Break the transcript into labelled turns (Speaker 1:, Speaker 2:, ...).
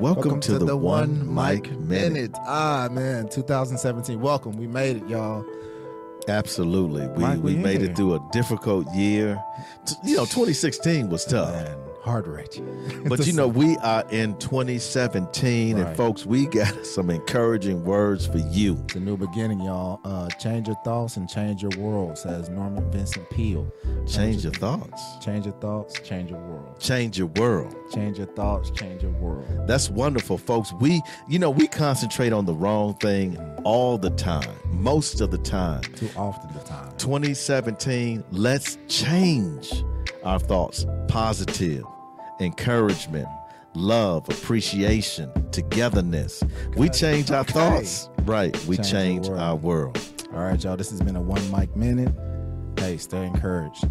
Speaker 1: Welcome, to, the, One Mic
Speaker 2: Mic
Speaker 1: Minute.
Speaker 2: Ah, man, 2017. Welcome. We made it, y'all.
Speaker 1: Absolutely. We,
Speaker 2: Mike,
Speaker 1: we made it through a difficult year. You know, 2016 was tough.
Speaker 2: Man, heart wrenching.
Speaker 1: But you know, we are in 2017, and folks, we got some encouraging words for you.
Speaker 2: It's a new beginning, y'all. Uh, change your thoughts and change your world, says Norman Vincent Peale.
Speaker 1: Change your thoughts,
Speaker 2: Change your thoughts, change your world.
Speaker 1: change your world.
Speaker 2: Change your thoughts, change your world.
Speaker 1: That's wonderful, folks. We, you know, we concentrate on the wrong thing all the time, most of the time.
Speaker 2: Too often the time.
Speaker 1: 2017, let's change our thoughts. Positive, encouragement, love, appreciation, togetherness. We change our
Speaker 2: Okay.
Speaker 1: thoughts. Right. We
Speaker 2: Change
Speaker 1: change
Speaker 2: world.
Speaker 1: our world.
Speaker 2: All right, y'all. This has been a One Mic Minute. Hey, stay encouraged.